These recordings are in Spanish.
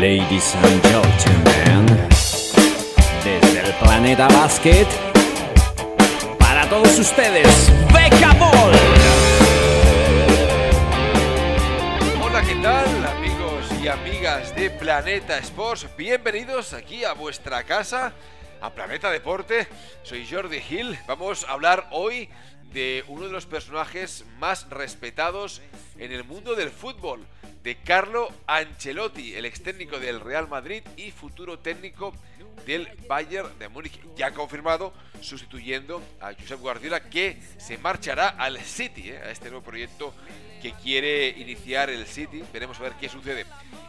Ladies and gentlemen, desde el planeta Basket, para todos ustedes, Beca Ball. Hola, ¿qué tal amigos y amigas de Planeta Sports? Bienvenidos aquí a vuestra casa, a Planeta Deporte. Soy Jordi Hill. Vamos a hablar hoy de uno de los personajes más respetados en el mundo del fútbol, de Carlo Ancelotti, el ex técnico del Real Madrid y futuro técnico del Bayern de Múnich, ya confirmado, sustituyendo a Josep Guardiola, que se marchará al City, ¿eh? a este nuevo proyecto que quiere iniciar el City. Veremos a ver qué sucede.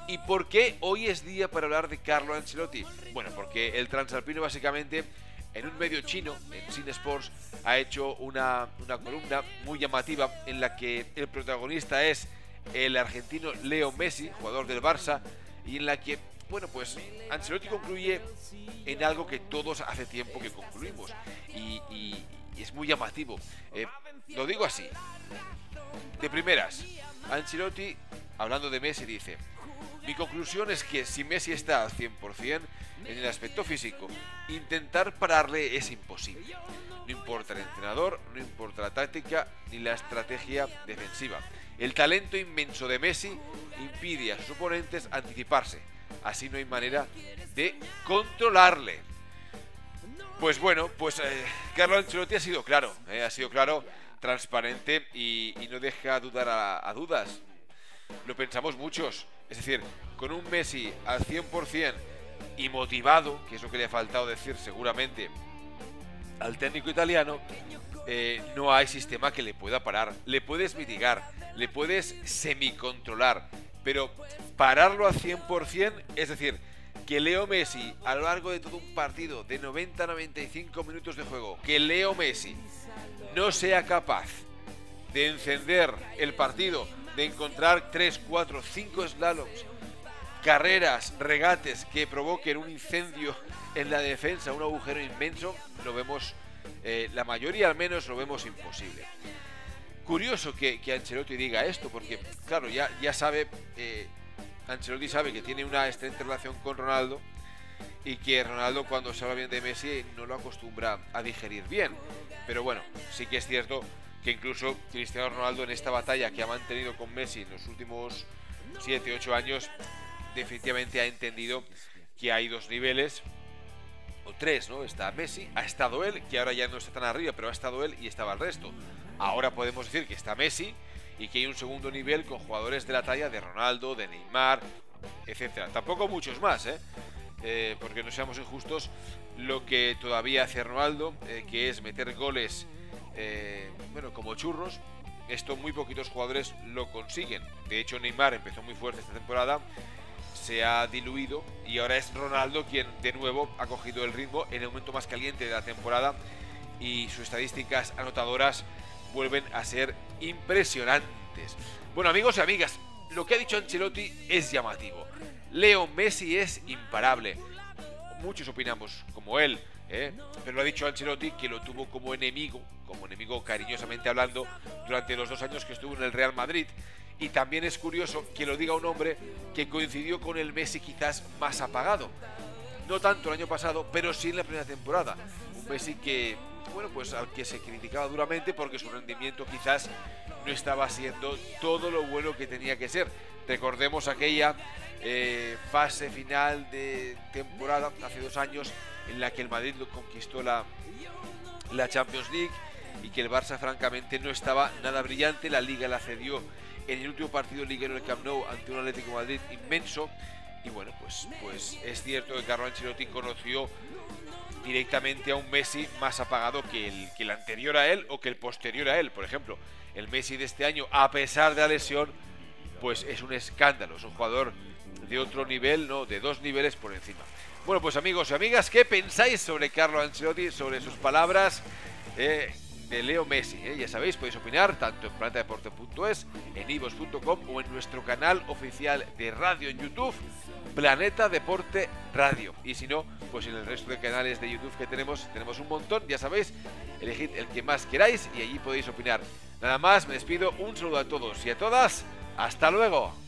¿Y por qué hoy es día para hablar de Carlo Ancelotti? Bueno, porque el transalpino básicamente en un medio chino, en Sin Sports, ha hecho una, una columna muy llamativa en la que el protagonista es el argentino Leo Messi, jugador del Barça, y en la que, bueno, pues Ancelotti concluye en algo que todos hace tiempo que concluimos, y es muy llamativo. Eh, lo digo así, de primeras, Ancelotti, hablando de Messi, dice, mi conclusión es que si Messi está al 100% en el aspecto físico, intentar pararle es imposible. No importa el entrenador, no importa la táctica ni la estrategia defensiva. El talento inmenso de Messi impide a sus oponentes anticiparse. Así no hay manera de controlarle. Pues bueno, pues eh, Carlo Ancelotti ha sido claro, eh, ha sido claro, transparente y, no deja dudar a dudas. Lo pensamos muchos, es decir, con un Messi al 100% y motivado, que es lo que le ha faltado decir seguramente al técnico italiano, eh, no hay sistema que le pueda parar. Le puedes mitigar, le puedes semicontrolar, pero pararlo al 100%, es decir, que Leo Messi a lo largo de todo un partido de 90-95 minutos de juego, que Leo Messi no sea capaz de encender el partido, de encontrar 3, 4, 5 slaloms, carreras, regates que provoquen un incendio en la defensa, un agujero inmenso, lo vemos, eh, la mayoría al menos lo vemos imposible. Curioso que, que Ancelotti diga esto, porque claro, ya, ya sabe, eh, Ancelotti sabe que tiene una excelente relación con Ronaldo y que Ronaldo cuando se habla bien de Messi no lo acostumbra a digerir bien. Pero bueno, sí que es cierto que incluso Cristiano Ronaldo en esta batalla que ha mantenido con Messi en los últimos 7, 8 años, definitivamente ha entendido que hay dos niveles, o tres, ¿no? Está Messi, ha estado él, que ahora ya no está tan arriba, pero ha estado él y estaba el resto. Ahora podemos decir que está Messi y que hay un segundo nivel con jugadores de la talla de Ronaldo, de Neymar, etcétera. Tampoco muchos más, ¿eh? Eh, porque no seamos injustos, lo que todavía hace Ronaldo, eh, que es meter goles, eh, bueno, como churros, esto muy poquitos jugadores lo consiguen. De hecho, Neymar empezó muy fuerte esta temporada, se ha diluido y ahora es Ronaldo quien de nuevo ha cogido el ritmo en el momento más caliente de la temporada y sus estadísticas anotadoras vuelven a ser impresionantes. Bueno, amigos y amigas, lo que ha dicho Ancelotti es llamativo. Leo Messi es imparable. Muchos opinamos como él, ¿eh? pero lo ha dicho Ancelotti que lo tuvo como enemigo, como enemigo cariñosamente hablando, durante los dos años que estuvo en el Real Madrid. Y también es curioso que lo diga un hombre que coincidió con el Messi quizás más apagado. No tanto el año pasado, pero sí en la primera temporada. Un Messi que, bueno, pues al que se criticaba duramente porque su rendimiento quizás no estaba siendo todo lo bueno que tenía que ser. Recordemos aquella eh, fase final de temporada hace dos años en la que el Madrid lo conquistó la, la Champions League y que el Barça francamente no estaba nada brillante. La Liga la cedió en el último partido liguero del Camp Nou ante un Atlético Madrid inmenso. Y bueno, pues, pues es cierto que Carlo Ancelotti conoció directamente a un Messi más apagado que el, que el anterior a él o que el posterior a él. Por ejemplo, el Messi de este año, a pesar de la lesión, pues es un escándalo. Es un jugador de otro nivel, ¿no? De dos niveles por encima. Bueno, pues amigos y amigas, ¿qué pensáis sobre Carlo Ancelotti, sobre sus palabras eh, de Leo Messi? eh? Ya sabéis, podéis opinar tanto en planetadeporte.es, en ivos.com o en nuestro canal oficial de radio en YouTube, Planeta Deporte Radio. Y si no, pues en el resto de canales de YouTube que tenemos, tenemos un montón, ya sabéis, elegid el que más queráis y allí podéis opinar. Nada más, me despido, un saludo a todos y a todas, hasta luego.